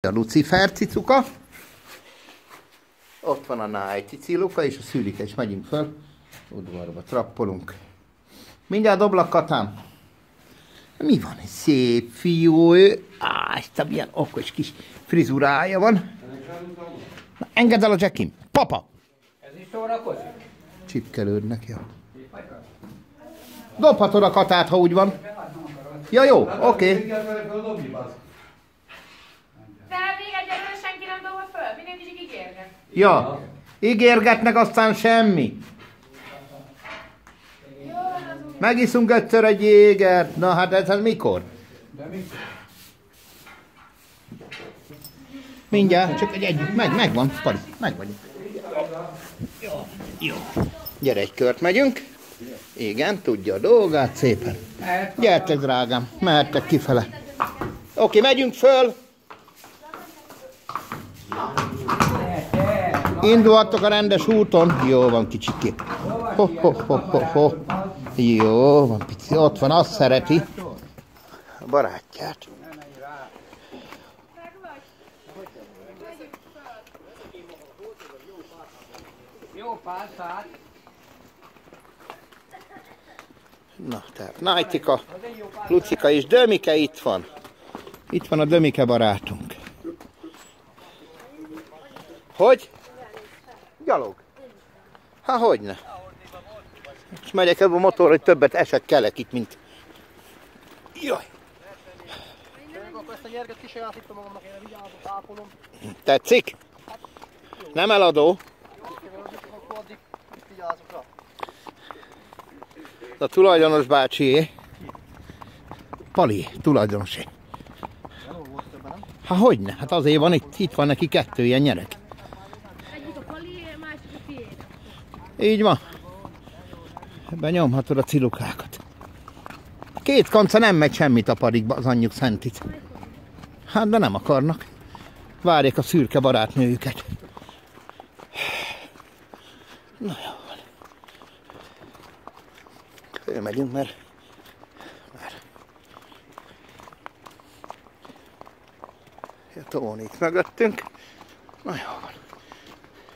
A Lucifer cicuka. Ott van a Nighty ciluka és a szülike, és megyünk föl. Udvarba trappolunk. Mindjárt doblak katám. Mi van? Egy szép fiú, ő. Á, ezt a milyen okos kis frizurája van. Na, engedd el a jackim. Papa! Ez is szórakozik? Csipkelődnek, jó. Dobhatod a katát, ha úgy van. Ja, jó, oké. Okay. De még egyelőre senki nem mindenki csak ígérget. Ja, ígérgetnek, aztán semmi. Úgy. Megiszunk egyszer egy jégert. Na hát ez, ez mikor? De? Mindjárt, csak egy, egy meg, megvan, Pali, meg vagyunk. Jó, jó. Gyere egy kört megyünk. Igen, tudja a dolgát szépen. Gyertek, drágám, mehettek kifele. Oké, megyünk föl. Indulhattok a rendes úton. Jó van, kicsikém. Ho, ho, ho, ho, ho. Jó van, pici. Ott van, azt szereti. A barátját. Jó pár szállt. Na, tehát Nájtika, Lucika és Dömike itt van. Itt van a Dömike barátunk. Hogy? Gyalog. Há, hogyne. És megyek ebbe a motorra, hogy többet esek kelek itt, mint... Jaj, tetszik? Nem eladó. Rá. A tulajdonos bácsié. Pali, tulajdonosé. Jó volt többen, nem? Há, hogyne? Hát azért van itt, itt van neki kettő ilyen nyerek. Egyik a pali, másik a tiéd. Így van. Benyomhatod a cilukákat. Két kanca nem megy semmit a parikba, az anyjuk szentit. Hát, de nem akarnak. Várják a szürke barátnőjüket. Na jó van. Fölmegyünk, mert már a Tóni itt mögöttünk. Na jó.